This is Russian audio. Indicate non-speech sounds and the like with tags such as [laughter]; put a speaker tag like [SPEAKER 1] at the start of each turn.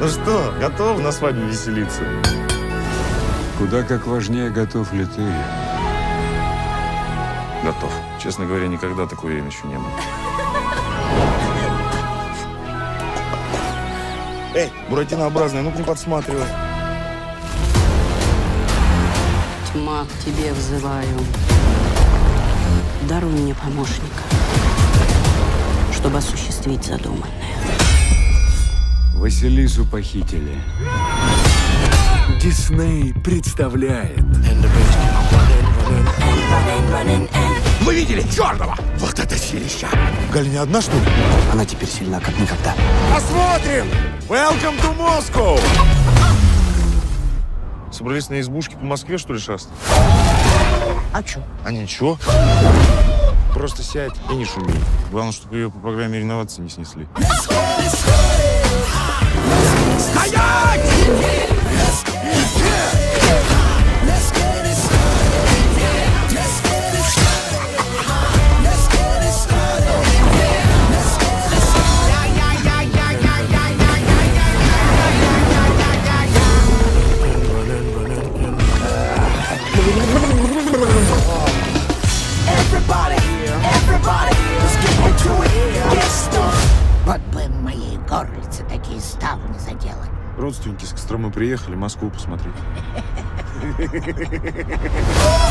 [SPEAKER 1] Ну что, готов на свадьбе веселиться?
[SPEAKER 2] Куда как важнее, готов ли ты.
[SPEAKER 1] Готов. Честно говоря, никогда такой уверен еще не был. Эй, буратинообразная, ну-ка не подсматривай.
[SPEAKER 3] Тьма, к тебе взываю. Даруй мне помощника, чтобы осуществить задуманное.
[SPEAKER 2] Василису похитили.
[SPEAKER 4] Дисней представляет
[SPEAKER 5] Вы видели черного? Вот это силища!
[SPEAKER 1] Галя не одна, что ли?
[SPEAKER 4] Она теперь сильна, как никогда.
[SPEAKER 1] Посмотрим! Welcome to Moscow! Собрались на избушке по Москве, что ли, шастать?
[SPEAKER 3] А чё?
[SPEAKER 1] А ничего. Просто сядь и не шуми. Главное, чтобы ее по программе реновации не снесли.
[SPEAKER 6] Горлице такие ставни заделать.
[SPEAKER 1] Родственники с Костромы приехали Москву посмотреть. [laughs]